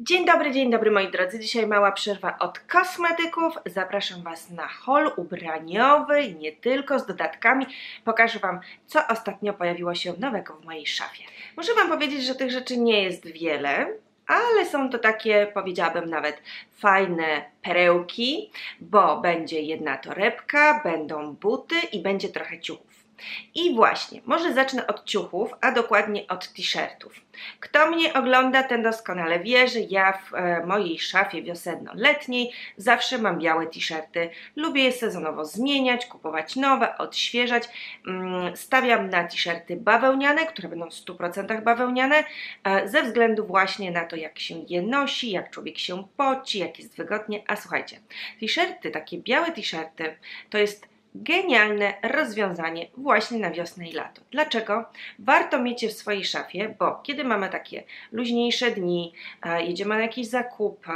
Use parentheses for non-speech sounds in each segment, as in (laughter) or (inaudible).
Dzień dobry, dzień dobry moi drodzy. Dzisiaj mała przerwa od kosmetyków. Zapraszam Was na haul ubraniowy i nie tylko z dodatkami. Pokażę Wam, co ostatnio pojawiło się nowego w mojej szafie. Muszę Wam powiedzieć, że tych rzeczy nie jest wiele, ale są to takie, powiedziałabym nawet, fajne perełki, bo będzie jedna torebka, będą buty i będzie trochę ciuchów. I właśnie, może zacznę od ciuchów, a dokładnie od t-shirtów. Kto mnie ogląda, ten doskonale wie, że ja w e, mojej szafie wiosenno-letniej zawsze mam białe t-shirty. Lubię je sezonowo zmieniać, kupować nowe, odświeżać. Mm, stawiam na t-shirty bawełniane, które będą w 100% bawełniane, e, ze względu właśnie na to, jak się je nosi, jak człowiek się poci, jak jest wygodnie. A słuchajcie, t-shirty, takie białe t-shirty, to jest genialne rozwiązanie właśnie na wiosnę i lato. Dlaczego? Warto mieć je w swojej szafie, bo kiedy mamy takie luźniejsze dni, jedziemy na jakieś zakupy,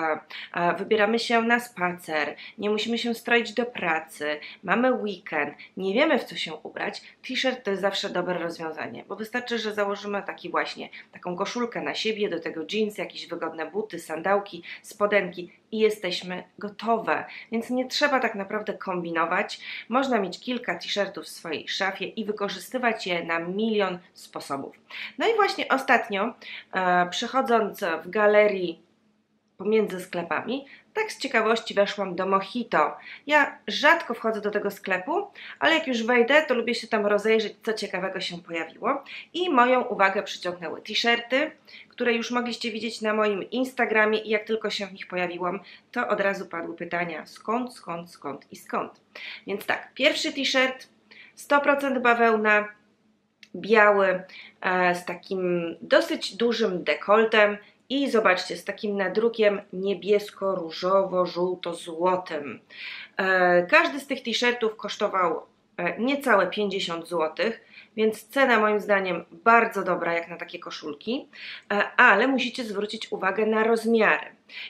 wybieramy się na spacer, nie musimy się stroić do pracy, mamy weekend, nie wiemy w co się ubrać, t-shirt to jest zawsze dobre rozwiązanie, bo wystarczy, że założymy taki właśnie, taką koszulkę na siebie, do tego jeans, jakieś wygodne buty, sandałki, spodenki i jesteśmy gotowe. Więc nie trzeba tak naprawdę kombinować. Można mieć kilka t-shirtów w swojej szafie i wykorzystywać je na milion sposobów. No i właśnie ostatnio, e, przechodząc w galerii pomiędzy sklepami, tak z ciekawości weszłam do Mojito. Ja rzadko wchodzę do tego sklepu, ale jak już wejdę, to lubię się tam rozejrzeć, co ciekawego się pojawiło. I moją uwagę przyciągnęły t-shirty, które już mogliście widzieć na moim Instagramie i jak tylko się w nich pojawiłam, to od razu padły pytania skąd, skąd, skąd i skąd. Więc tak, pierwszy t-shirt 100% bawełna, biały, e, z takim dosyć dużym dekoltem, i zobaczcie, z takim nadrukiem niebiesko-różowo-żółto-złotym. E, każdy z tych t-shirtów kosztował e, niecałe 50 zł, więc cena moim zdaniem bardzo dobra jak na takie koszulki, e, ale musicie zwrócić uwagę na rozmiary.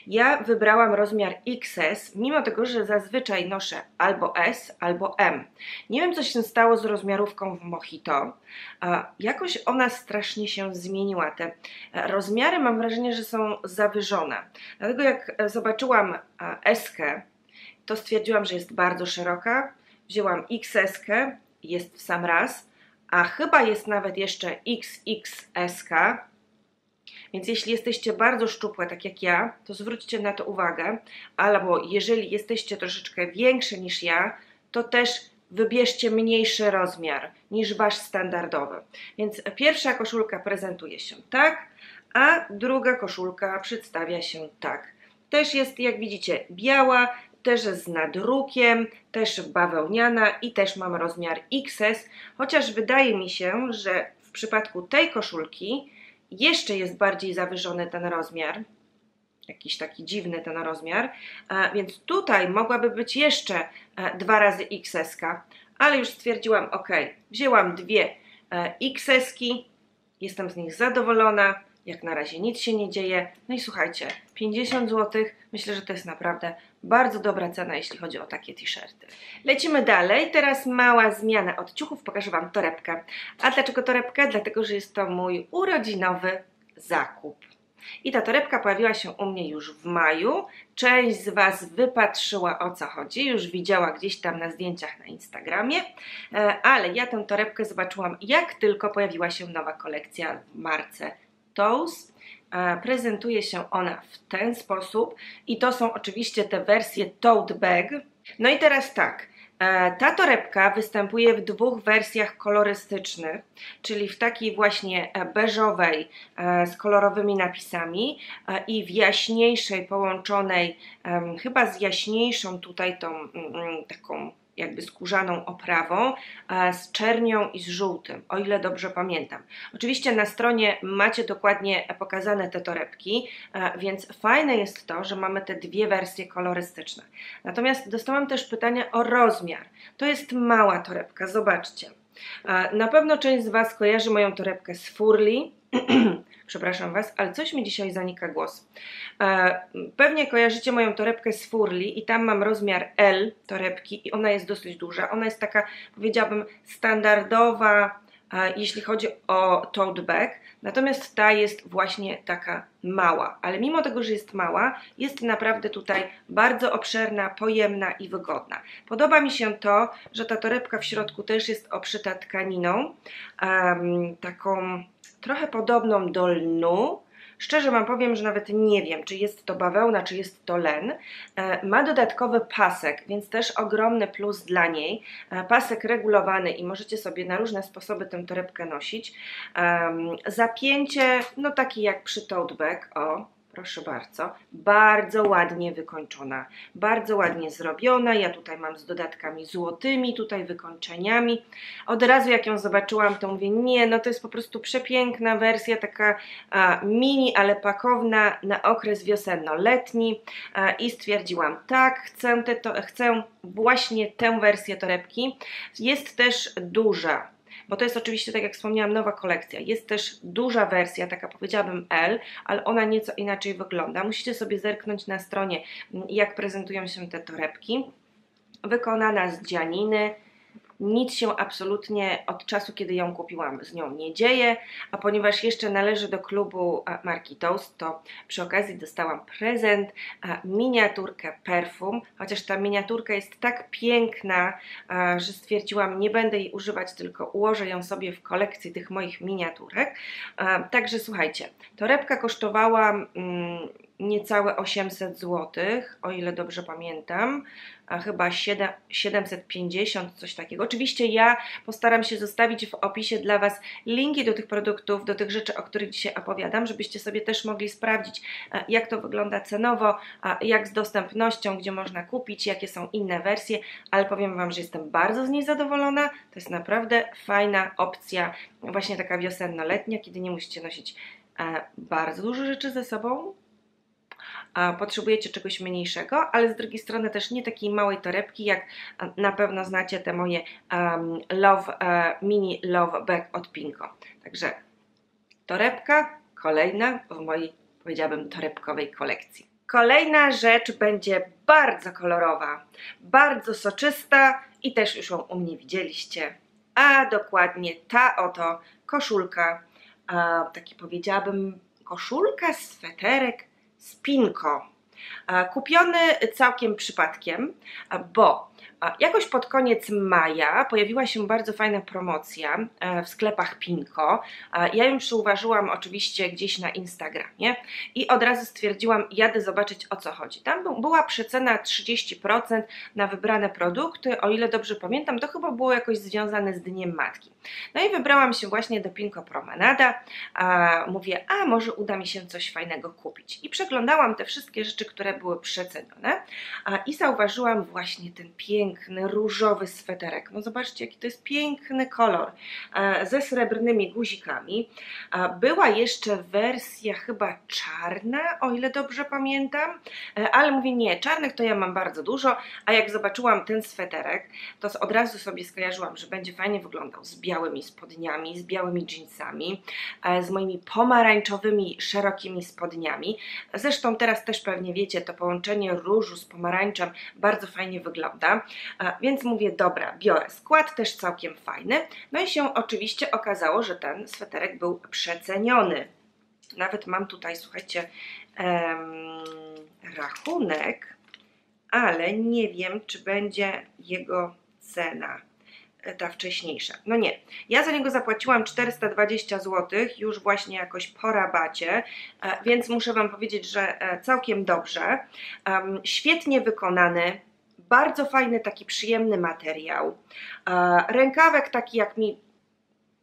Ja wybrałam rozmiar XS, mimo tego, że zazwyczaj noszę albo S, albo M. Nie wiem, co się stało z rozmiarówką w Mojito. Jakoś ona strasznie się zmieniła. Te e, rozmiary mam wrażenie, że są zawyżone. Dlatego jak zobaczyłam S, to stwierdziłam, że jest bardzo szeroka. Wzięłam XS, jest w sam raz, a chyba jest nawet jeszcze XXSK, więc jeśli jesteście bardzo szczupłe, tak jak ja, to zwróćcie na to uwagę, albo jeżeli jesteście troszeczkę większe niż ja, to też wybierzcie mniejszy rozmiar niż wasz standardowy. Więc pierwsza koszulka prezentuje się tak, a druga koszulka przedstawia się tak. Też jest, jak widzicie, biała, też z nadrukiem, też bawełniana i też mam rozmiar XS, chociaż wydaje mi się, że w przypadku tej koszulki jeszcze jest bardziej zawyżony ten rozmiar, jakiś taki dziwny ten rozmiar, więc tutaj mogłaby być jeszcze dwa razy XS, ale już stwierdziłam, ok, wzięłam dwie XS, jestem z nich zadowolona, jak na razie nic się nie dzieje. No i słuchajcie, 50 zł, myślę, że to jest naprawdę bardzo dobra cena, jeśli chodzi o takie t-shirty. Lecimy dalej. Teraz mała zmiana od ciuchów. Pokażę Wam torebkę. A dlaczego torebkę? Dlatego, że jest to mój urodzinowy zakup. I ta torebka pojawiła się u mnie już w maju. Część z Was wypatrzyła o co chodzi, już widziała gdzieś tam na zdjęciach na Instagramie, e, ale ja tę torebkę zobaczyłam jak tylko pojawiła się nowa kolekcja w marce Toast. Prezentuje się ona w ten sposób i to są oczywiście te wersje tote bag. No i teraz tak, e, ta torebka występuje w dwóch wersjach kolorystycznych, czyli w takiej właśnie e, beżowej e, z kolorowymi napisami i w jaśniejszej połączonej chyba z jaśniejszą tutaj tą mm, mm, taką jakby skórzaną oprawą z czernią i z żółtym, o ile dobrze pamiętam. Oczywiście na stronie macie dokładnie pokazane te torebki, więc fajne jest to, że mamy te dwie wersje kolorystyczne. Natomiast dostałam też pytanie o rozmiar. To jest mała torebka, zobaczcie. Na pewno część z Was kojarzy moją torebkę z Furli, (clears throat) przepraszam Was, ale coś mi dzisiaj zanika głos. E, pewnie kojarzycie moją torebkę z Furli i tam mam rozmiar L torebki i ona jest dosyć duża. Ona jest taka, powiedziałabym, standardowa, jeśli chodzi o tote bag, natomiast ta jest właśnie taka mała, ale mimo tego, że jest mała, jest naprawdę tutaj bardzo obszerna, pojemna i wygodna. Podoba mi się to, że ta torebka w środku też jest obszyta tkaniną, taką trochę podobną do lnu, Szczerze Wam powiem, że nawet nie wiem, czy jest to bawełna, czy jest to len. E, ma dodatkowy pasek, więc też ogromny plus dla niej. E, pasek regulowany i możecie sobie na różne sposoby tę torebkę nosić. Zapięcie, no takie jak przy tote bag, o, Proszę bardzo, bardzo ładnie wykończona, bardzo ładnie zrobiona. Ja tutaj mam z dodatkami złotymi, tutaj wykończeniami. Od razu jak ją zobaczyłam, to mówię, nie, no to jest po prostu przepiękna wersja, taka a, mini, ale pakowna na okres wiosenno-letni a, i stwierdziłam, tak, chcę, te, to, chcę właśnie tę wersję torebki. Jest też duża, bo to jest oczywiście, tak jak wspomniałam, nowa kolekcja. Jest też duża wersja, taka powiedziałabym L, ale ona nieco inaczej wygląda. Musicie sobie zerknąć na stronie, jak prezentują się te torebki. Wykonana z dzianiny, nic się absolutnie od czasu, kiedy ją kupiłam, z nią nie dzieje, a ponieważ jeszcze należy do klubu marki Toast, to przy okazji dostałam prezent, miniaturkę perfum, chociaż ta miniaturka jest tak piękna, że stwierdziłam, nie będę jej używać, tylko ułożę ją sobie w kolekcji tych moich miniaturek. Także słuchajcie, torebka kosztowała mm, niecałe 800 zł, o ile dobrze pamiętam, a chyba 7, 750, coś takiego. Oczywiście ja postaram się zostawić w opisie dla Was linki do tych produktów, do tych rzeczy, o których dzisiaj opowiadam, żebyście sobie też mogli sprawdzić, e, jak to wygląda cenowo, jak z dostępnością, gdzie można kupić, jakie są inne wersje, ale powiem Wam, że jestem bardzo z niej zadowolona. To jest naprawdę fajna opcja, właśnie taka wiosenno-letnia, kiedy nie musicie nosić e, bardzo dużo rzeczy ze sobą, potrzebujecie czegoś mniejszego, ale z drugiej strony też nie takiej małej torebki, jak na pewno znacie te moje Love, uh, Mini Love Bag od Pinko. Także torebka, kolejna w mojej, powiedziałabym, torebkowej kolekcji. Kolejna rzecz będzie bardzo kolorowa, bardzo soczysta i też już ją u mnie widzieliście. A dokładnie ta oto koszulka, a, taki powiedziałabym koszulka, sweterek Spinko. Kupiony całkiem przypadkiem, bo Jakoś pod koniec maja pojawiła się bardzo fajna promocja e, w sklepach Pinko. Ja ją przyuważyłam oczywiście gdzieś na Instagramie i od razu stwierdziłam, jadę zobaczyć o co chodzi. Tam była przecena 30% na wybrane produkty, o ile dobrze pamiętam, to chyba było jakoś związane z Dniem Matki. No i wybrałam się właśnie do Pinko Promenada. Mówię, a może uda mi się coś fajnego kupić. I przeglądałam te wszystkie rzeczy, które były przecenione i zauważyłam właśnie ten piękny piękny, różowy sweterek. No zobaczcie, jaki to jest piękny kolor e, ze srebrnymi guzikami. Była jeszcze wersja chyba czarna, o ile dobrze pamiętam, e, ale mówię nie, czarnych to ja mam bardzo dużo, a jak zobaczyłam ten sweterek, to od razu sobie skojarzyłam, że będzie fajnie wyglądał z białymi spodniami, z białymi jeansami, e, z moimi pomarańczowymi, szerokimi spodniami. Zresztą teraz też pewnie wiecie, to połączenie różu z pomarańczem bardzo fajnie wygląda. Więc mówię, dobra, biorę. Skład też całkiem fajny. No i się oczywiście okazało, że ten sweterek był przeceniony. Nawet mam tutaj, słuchajcie, em, rachunek, ale nie wiem, czy będzie jego cena e, ta wcześniejsza. No nie, ja za niego zapłaciłam 420 zł, już właśnie jakoś po rabacie, e, więc muszę Wam powiedzieć, że e, całkiem dobrze. Świetnie wykonany, bardzo fajny, taki przyjemny materiał. Rękawek taki jak mi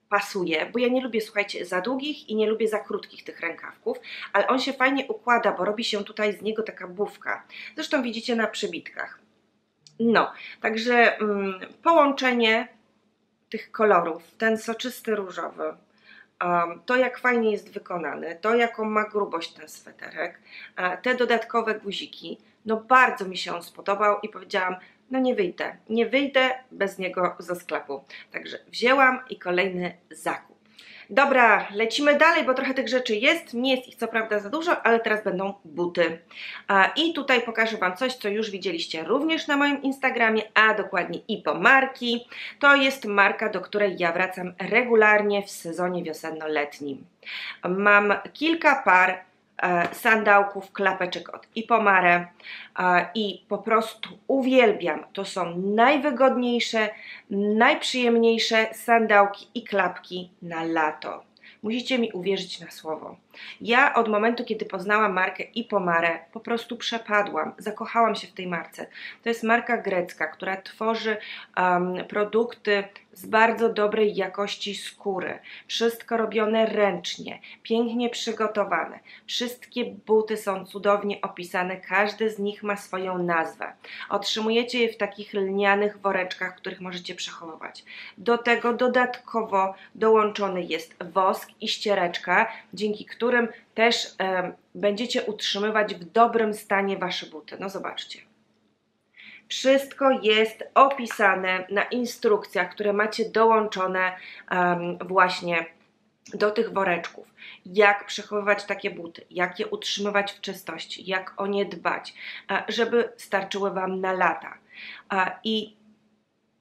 pasuje, bo ja nie lubię, słuchajcie, za długich i nie lubię za krótkich tych rękawków, ale on się fajnie układa, bo robi się tutaj z niego taka bufka. Zresztą widzicie na przybitkach. No, także mm, połączenie tych kolorów, ten soczysty różowy, to jak fajnie jest wykonany, to jaką ma grubość ten sweterek, te dodatkowe guziki, no bardzo mi się on spodobał i powiedziałam, no nie wyjdę, nie wyjdę bez niego ze sklepu. Także wzięłam i kolejny zakup. Dobra, lecimy dalej, bo trochę tych rzeczy jest. Nie jest ich co prawda za dużo, ale teraz będą buty. I tutaj pokażę Wam coś, co już widzieliście również na moim Instagramie, a dokładnie IPO marki. To jest marka, do której ja wracam regularnie w sezonie wiosenno-letnim. Mam kilka par sandałków, klapeczek od Ipomare e, i po prostu uwielbiam. To są najwygodniejsze, najprzyjemniejsze sandałki i klapki na lato. Musicie mi uwierzyć na słowo. Ja od momentu, kiedy poznałam markę Ipomare, po prostu przepadłam, zakochałam się w tej marce. To jest marka grecka, która tworzy um, produkty z bardzo dobrej jakości skóry. Wszystko robione ręcznie, pięknie przygotowane. Wszystkie buty są cudownie opisane, każdy z nich ma swoją nazwę. Otrzymujecie je w takich lnianych woreczkach, których możecie przechowywać. Do tego dodatkowo dołączony jest wosk i ściereczka, dzięki którym też e, będziecie utrzymywać w dobrym stanie wasze buty. No zobaczcie. Wszystko jest opisane na instrukcjach, które macie dołączone właśnie do tych woreczków. Jak przechowywać takie buty, jak je utrzymywać w czystości, jak o nie dbać, żeby starczyły Wam na lata. I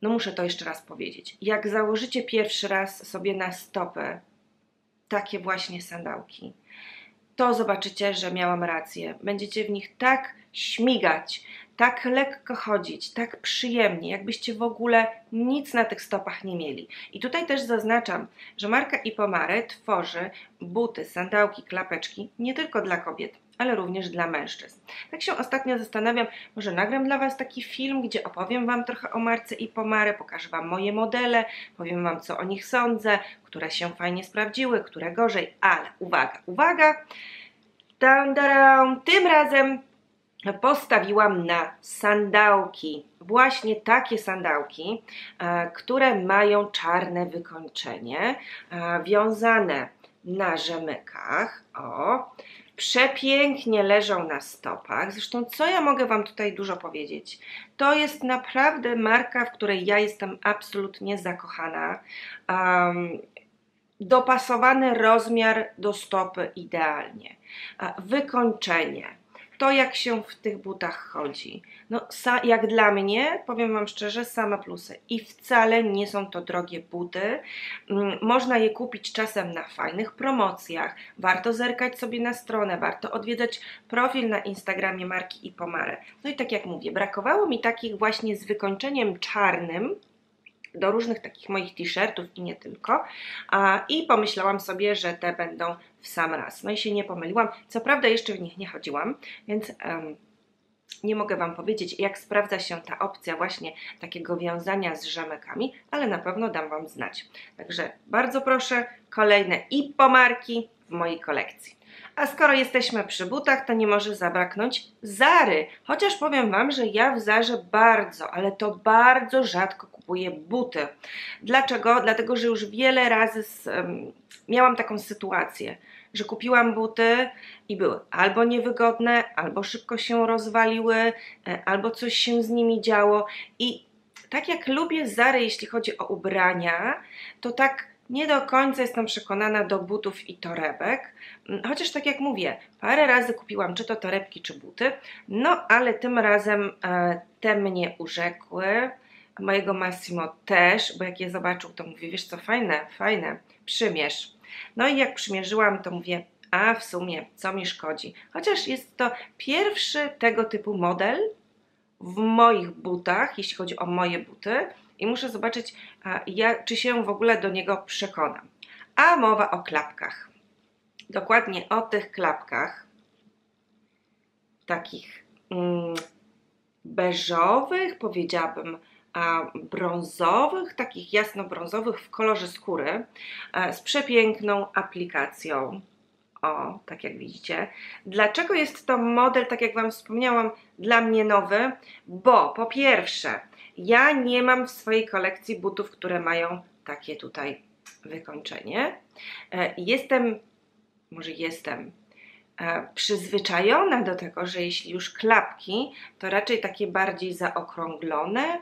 no muszę to jeszcze raz powiedzieć. Jak założycie pierwszy raz sobie na stopę takie właśnie sandałki, to zobaczycie, że miałam rację. Będziecie w nich tak śmigać, tak lekko chodzić, tak przyjemnie, jakbyście w ogóle nic na tych stopach nie mieli. I tutaj też zaznaczam, że marka Ipomare tworzy buty, sandałki, klapeczki nie tylko dla kobiet, ale również dla mężczyzn. Tak się ostatnio zastanawiam, może nagram dla Was taki film, gdzie opowiem Wam trochę o marce Ipomare, pokażę Wam moje modele, powiem Wam co o nich sądzę, które się fajnie sprawdziły, które gorzej, ale uwaga, uwaga, tym razem postawiłam na sandałki. Właśnie takie sandałki, e, które mają czarne wykończenie, e, wiązane na rzemykach. O, przepięknie leżą na stopach. Zresztą, co ja mogę Wam tutaj dużo powiedzieć? To jest naprawdę marka, w której ja jestem absolutnie zakochana. Um, dopasowany rozmiar do stopy idealnie. Wykończenie to, jak się w tych butach chodzi. No, jak dla mnie, powiem Wam szczerze, same plusy. I wcale nie są to drogie buty. Mm, można je kupić czasem na fajnych promocjach. Warto zerkać sobie na stronę, warto odwiedzać profil na Instagramie marki i Pomare. No i tak jak mówię, brakowało mi takich właśnie z wykończeniem czarnym, do różnych takich moich t-shirtów i nie tylko. I pomyślałam sobie, że te będą w sam raz. No i się nie pomyliłam. Co prawda jeszcze w nich nie chodziłam, więc um, nie mogę Wam powiedzieć, jak sprawdza się ta opcja właśnie takiego wiązania z rzemykami, ale na pewno dam Wam znać. Także bardzo proszę, kolejne i pomarki w mojej kolekcji. A skoro jesteśmy przy butach, to nie może zabraknąć Zary. Chociaż powiem Wam, że ja w Zarze bardzo, ale to bardzo rzadko kupuję buty. Dlaczego? Dlatego, że już wiele razy z, um, miałam taką sytuację, że kupiłam buty i były albo niewygodne, albo szybko się rozwaliły, e, albo coś się z nimi działo i tak jak lubię Zary, jeśli chodzi o ubrania, to tak nie do końca jestem przekonana do butów i torebek, mm, chociaż tak jak mówię, parę razy kupiłam czy to torebki, czy buty, no ale tym razem e, te mnie urzekły, mojego Massimo też, bo jak je zobaczył, to mówię, wiesz co, fajne, fajne, przymierz. No i jak przymierzyłam, to mówię, a w sumie, co mi szkodzi? Chociaż jest to pierwszy tego typu model w moich butach, jeśli chodzi o moje buty, i muszę zobaczyć, ja, czy się w ogóle do niego przekonam. A mowa o klapkach. Dokładnie o tych klapkach, takich mm, beżowych, powiedziałabym, brązowych, takich jasno-brązowych w kolorze skóry, z przepiękną aplikacją. O, tak jak widzicie. Dlaczego jest to model, tak jak Wam wspomniałam, dla mnie nowy? Bo po pierwsze, ja nie mam w swojej kolekcji butów, które mają takie tutaj wykończenie. E, jestem, może jestem e, przyzwyczajona do tego, że jeśli już klapki, to raczej takie bardziej zaokrąglone,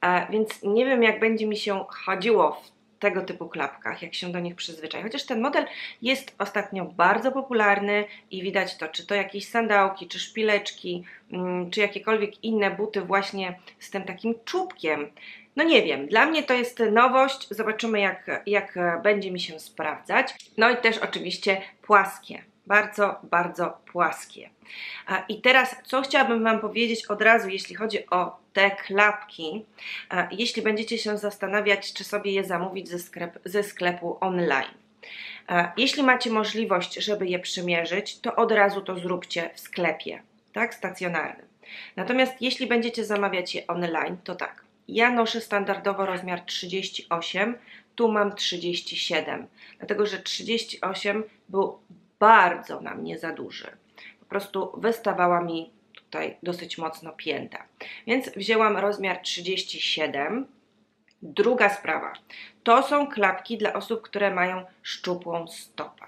e, więc nie wiem jak będzie mi się chodziło w tego typu klapkach, jak się do nich przyzwyczai. Chociaż ten model jest ostatnio bardzo popularny i widać to, czy to jakieś sandałki, czy szpileczki, mm, czy jakiekolwiek inne buty właśnie z tym takim czubkiem. No nie wiem, dla mnie to jest nowość, zobaczymy jak, jak będzie mi się sprawdzać. No i też oczywiście płaskie, bardzo, bardzo płaskie. I teraz, co chciałabym Wam powiedzieć od razu, jeśli chodzi o te klapki, jeśli będziecie się zastanawiać, czy sobie je zamówić ze, sklep, ze sklepu online. Jeśli macie możliwość, żeby je przymierzyć, to od razu to zróbcie w sklepie, tak, stacjonarnym. Natomiast jeśli będziecie zamawiać je online, to tak. Ja noszę standardowo rozmiar 38, tu mam 37, dlatego że 38 był bardzo na mnie za duży. Po prostu wystawała mi tutaj dosyć mocno pięta. Więc wzięłam rozmiar 37. Druga sprawa. To są klapki dla osób, które mają szczupłą stopę.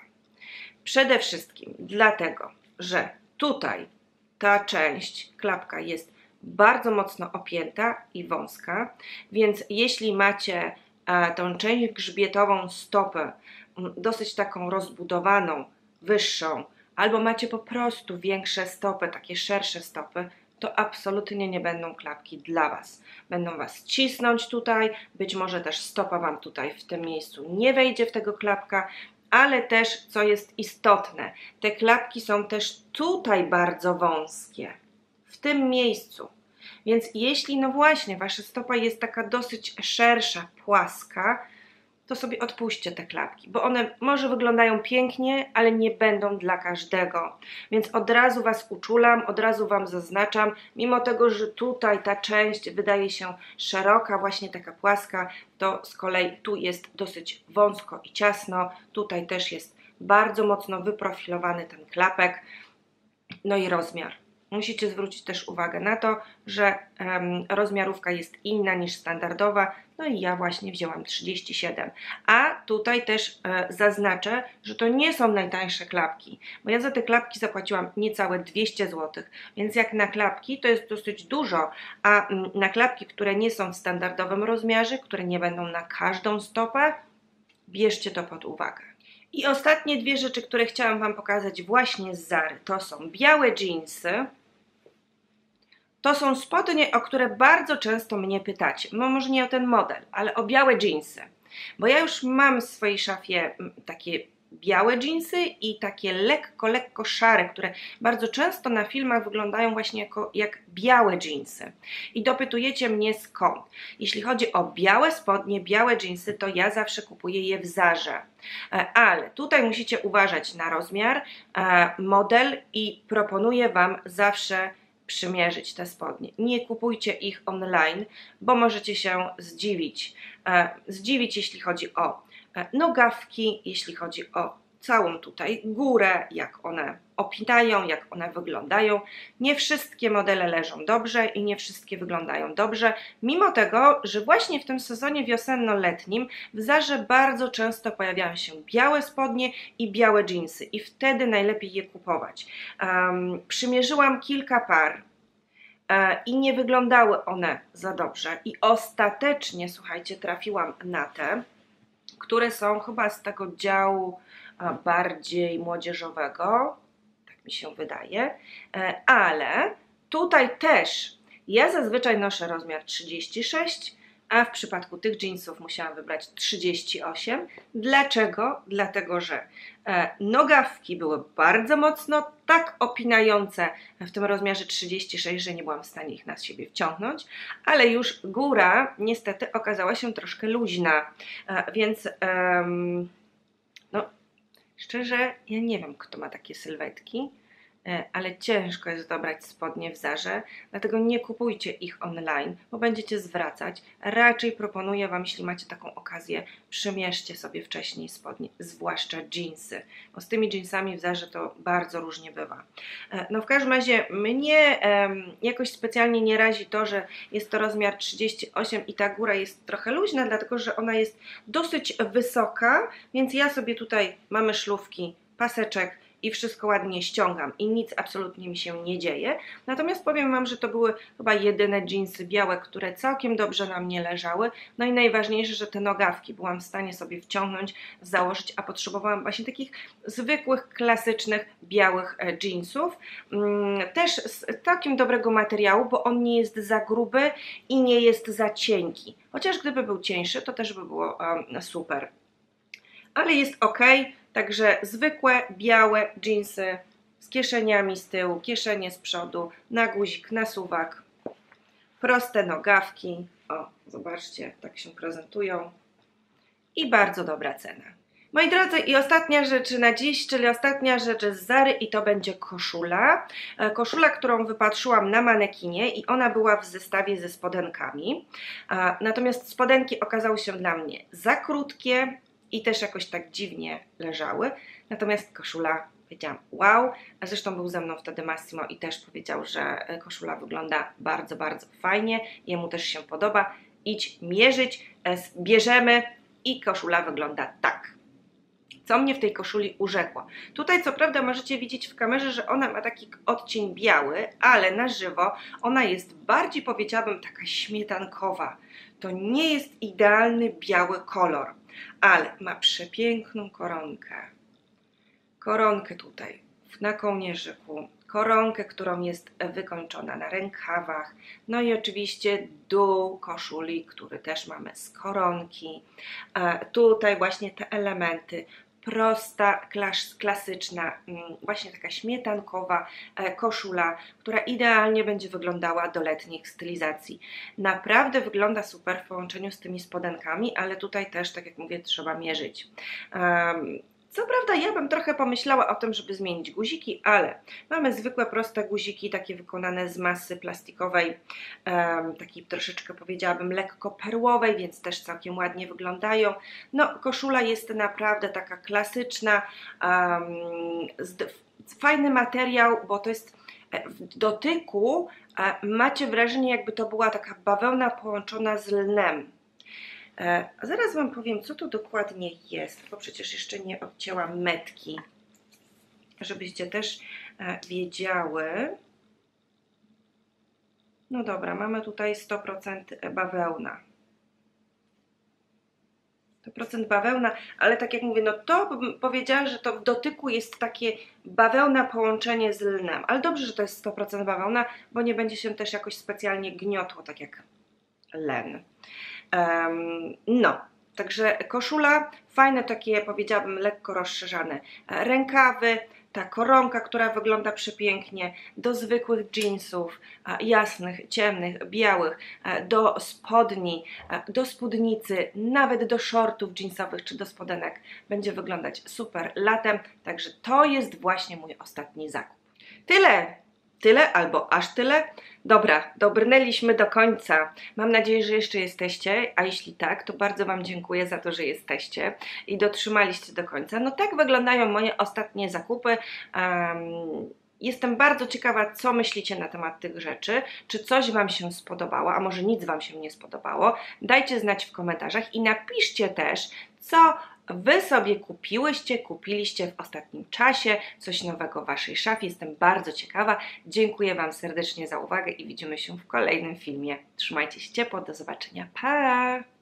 Przede wszystkim dlatego, że tutaj ta część, klapka jest bardzo mocno opięta i wąska, więc jeśli macie e, tą część grzbietową stopę dosyć taką rozbudowaną, wyższą, albo macie po prostu większe stopy, takie szersze stopy, to absolutnie nie będą klapki dla Was. Będą Was cisnąć tutaj, być może też stopa Wam tutaj w tym miejscu nie wejdzie w tego klapka, ale też, co jest istotne, te klapki są też tutaj bardzo wąskie, w tym miejscu. Więc jeśli, no właśnie, Wasza stopa jest taka dosyć szersza, płaska, to sobie odpuśćcie te klapki, bo one może wyglądają pięknie, ale nie będą dla każdego. Więc od razu Was uczulam, od razu Wam zaznaczam, mimo tego, że tutaj ta część wydaje się szeroka, właśnie taka płaska, to z kolei tu jest dosyć wąsko i ciasno, tutaj też jest bardzo mocno wyprofilowany ten klapek, no i rozmiar musicie zwrócić też uwagę na to, że um, rozmiarówka jest inna niż standardowa, no i ja właśnie wzięłam 37. A tutaj też e, zaznaczę, że to nie są najtańsze klapki, bo ja za te klapki zapłaciłam niecałe 200 zł, więc jak na klapki to jest dosyć dużo, a m, na klapki, które nie są w standardowym rozmiarze, które nie będą na każdą stopę, bierzcie to pod uwagę. I ostatnie dwie rzeczy, które chciałam Wam pokazać właśnie z Zary, to są białe jeansy, to są spodnie, o które bardzo często mnie pytacie. No może nie o ten model, ale o białe jeansy. Bo ja już mam w swojej szafie mm, takie białe jeansy i takie lekko, lekko szare, które bardzo często na filmach wyglądają właśnie jako, jak białe jeansy. I dopytujecie mnie skąd. Jeśli chodzi o białe spodnie, białe jeansy, to ja zawsze kupuję je w Zarze. E, ale tutaj musicie uważać na rozmiar, e, model i proponuję Wam zawsze przymierzyć te spodnie. Nie kupujcie ich online, bo możecie się zdziwić. E, zdziwić, jeśli chodzi o e, nogawki, jeśli chodzi o całą tutaj górę, jak one opinają, jak one wyglądają. Nie wszystkie modele leżą dobrze i nie wszystkie wyglądają dobrze, mimo tego, że właśnie w tym sezonie wiosenno-letnim w Zarze bardzo często pojawiają się białe spodnie i białe jeansy i wtedy najlepiej je kupować. Um, przymierzyłam kilka par e, i nie wyglądały one za dobrze i ostatecznie, słuchajcie, trafiłam na te, które są chyba z tego działu bardziej młodzieżowego, tak mi się wydaje, e, ale tutaj też ja zazwyczaj noszę rozmiar 36, a w przypadku tych jeansów musiałam wybrać 38. Dlaczego? Dlatego, że e, nogawki były bardzo mocno tak opinające w tym rozmiarze 36, że nie byłam w stanie ich na siebie wciągnąć, ale już góra niestety okazała się troszkę luźna, e, więc no, szczerze ja nie wiem, kto ma takie sylwetki. E, ale ciężko jest dobrać spodnie w Zarze, dlatego nie kupujcie ich online, bo będziecie zwracać. Raczej proponuję Wam, jeśli macie taką okazję, przymierzcie sobie wcześniej spodnie, zwłaszcza jeansy, bo z tymi jeansami w Zarze to bardzo różnie bywa. E, no w każdym razie mnie jakoś specjalnie nie razi to, że jest to rozmiar 38 i ta góra jest trochę luźna, dlatego że ona jest dosyć wysoka, więc ja sobie tutaj mamy szlówki, paseczek, i wszystko ładnie ściągam i nic absolutnie mi się nie dzieje. Natomiast powiem Wam, że to były chyba jedyne jeansy białe, które całkiem dobrze na mnie leżały. No i najważniejsze, że te nogawki byłam w stanie sobie wciągnąć, założyć, a potrzebowałam właśnie takich zwykłych, klasycznych, białych e, jeansów. Mm, też z całkiem dobrego materiału, bo on nie jest za gruby i nie jest za cienki. Chociaż gdyby był cieńszy, to też by było super. Ale jest ok, także zwykłe, białe jeansy z kieszeniami z tyłu, kieszenie z przodu, na guzik, na suwak, proste nogawki. O, zobaczcie, tak się prezentują. I bardzo dobra cena. Moi drodzy, i ostatnia rzecz na dziś, czyli ostatnia rzecz z Zary i to będzie koszula. E, koszula, którą wypatrzyłam na manekinie i ona była w zestawie ze spodenkami. Natomiast spodenki okazały się dla mnie za krótkie i też jakoś tak dziwnie leżały. Natomiast koszula powiedziałam wow, a zresztą był ze mną wtedy Massimo i też powiedział, że e, koszula wygląda bardzo, bardzo fajnie, jemu też się podoba. Idź mierzyć, e, bierzemy i koszula wygląda tak co mnie w tej koszuli urzekło. Tutaj co prawda możecie widzieć w kamerze, że ona ma taki odcień biały, ale na żywo ona jest bardziej powiedziałabym taka śmietankowa. To nie jest idealny biały kolor, ale ma przepiękną koronkę. Koronkę tutaj na kołnierzyku, koronkę, którą jest wykończona na rękawach, no i oczywiście dół koszuli, który też mamy z koronki. E, tutaj właśnie te elementy prosta, klas, klasyczna, mm, właśnie taka śmietankowa e, koszula, która idealnie będzie wyglądała do letnich stylizacji. Naprawdę wygląda super w połączeniu z tymi spodenkami, ale tutaj też, tak jak mówię, trzeba mierzyć. Co prawda ja bym trochę pomyślała o tym, żeby zmienić guziki, ale mamy zwykłe proste guziki, takie wykonane z masy plastikowej, um, takiej troszeczkę powiedziałabym lekko perłowej, więc też całkiem ładnie wyglądają. No koszula jest naprawdę taka klasyczna, um, fajny materiał, bo to jest e, w dotyku e, macie wrażenie jakby to była taka bawełna połączona z lnem. E, a zaraz Wam powiem, co to dokładnie jest, bo przecież jeszcze nie odcięłam metki, żebyście też e, wiedziały. No dobra, mamy tutaj 100% bawełna. 100% bawełna, ale tak jak mówię, no to powiedziała, że to w dotyku jest takie bawełna połączenie z lnem. Ale dobrze, że to jest 100% bawełna, bo nie będzie się też jakoś specjalnie gniotło, tak jak len. No, także koszula, fajne takie, powiedziałabym, lekko rozszerzane rękawy, ta koronka, która wygląda przepięknie, do zwykłych jeansów, jasnych, ciemnych, białych, do spodni, do spódnicy, nawet do shortów jeansowych czy do spodenek będzie wyglądać super latem, także to jest właśnie mój ostatni zakup. Tyle Tyle albo aż tyle? Dobra, dobrnęliśmy do końca. Mam nadzieję, że jeszcze jesteście, a jeśli tak, to bardzo Wam dziękuję za to, że jesteście i dotrzymaliście do końca. No tak wyglądają moje ostatnie zakupy. Um, Jestem bardzo ciekawa, co myślicie na temat tych rzeczy. Czy coś Wam się spodobało, a może nic Wam się nie spodobało? Dajcie znać w komentarzach i napiszcie też, co Wy sobie kupiłyście, kupiliście w ostatnim czasie coś nowego w Waszej szafie. Jestem bardzo ciekawa. Dziękuję Wam serdecznie za uwagę i widzimy się w kolejnym filmie. Trzymajcie się ciepło, do zobaczenia. Pa!